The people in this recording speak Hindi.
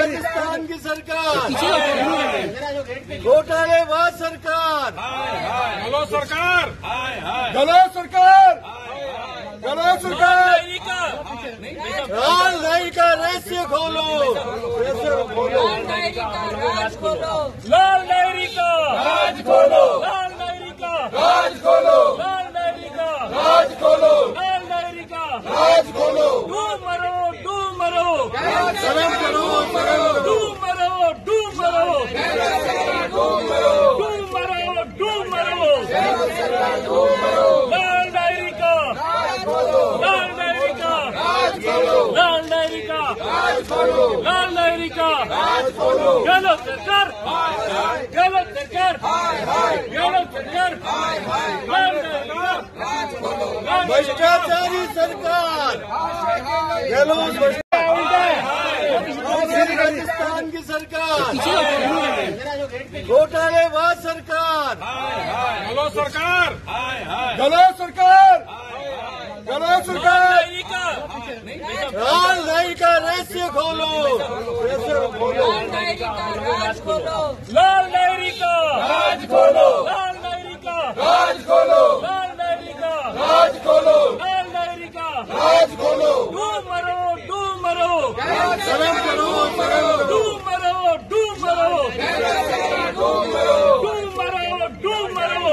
राजस्थान की सरकार। घोटालेबाज सरकार। हेलो सरकार। गलो सरकार। गलो सरकार। का। रहस्य खोलो। रहस्य खोलो। राज खोलो। लाल डायरी का। राज खोलो। लाल डायरी का। राज खोलो। लाल डायरी का। राज खोलो। लाल डायरी का। राज खोलो। डूब मरो डूब मरो। शर्म करो। लाल डायरी का गलत सरकार गलत सरकार गलत सरकार भ्रष्टाचारी सरकार भ्रष्टाचारी राजस्थान की सरकार। घोटालेबाज सरकार। हेलो सरकार। गलो सरकार। गलो सरकार। डायरी का। लाल दही का रहस्य खोलो। लाल डायरी का राज खोलो। लाल डायरी का। राज खोलो। लाल डायरी का। राज खोलो। लाल डायरी का। राज खोलो। डूब मरो डूब मरो। करो शर्म करो डूब मरो डूब मरो डूब मरो डूब मरो